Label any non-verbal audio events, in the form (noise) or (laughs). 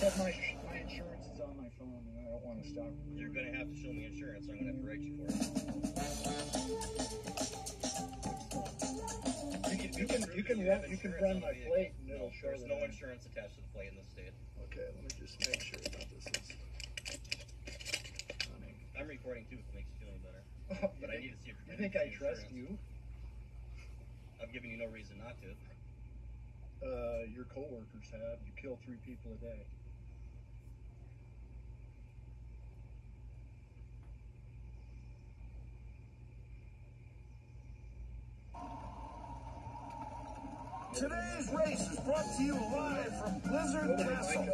phone, and I don't want to stop. You're gonna have to show me insurance. Or I'm gonna have to write you for it. You can you can you can You run you can run my vehicle. plate and it'll No, show there's that. no insurance attached to the plate in this state. Okay, let me just make sure that this is. running. I'm recording too, if it makes you feel any better. (laughs) Oh, But I think- need to see if You think I trust you? I'm giving you no reason not to. Uh, your coworkers have. You kill three people a day. Today's race is brought to you live from Blizzard Castle.